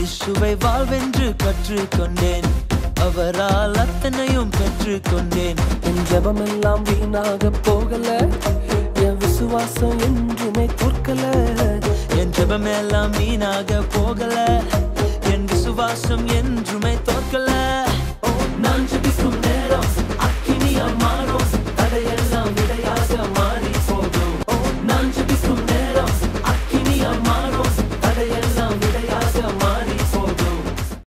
இயேசுவை வாழ்வென்று கற்றுக்கொண்டேன். அவரால் அத்தனையும் கற்றுக்கொண்டேன் என் ஜபமெல்லாம் வீணாக போகல. என் விசுவாசம் என்றுமே கொற்கல என் ஜபமெல்லாம் வீணாக போகல. என் விசுவாசம் என்றுமே தோற்கல. நான் ஜபிக்கும் நேரம் அக்கினியா மாறும். தடையெல்லாம் விடையாக மாறி போகும். நான் ஜபிக்கும் நேரம் அக்கினியா மாறும். தடையெல்லாம் விடையாக மாறி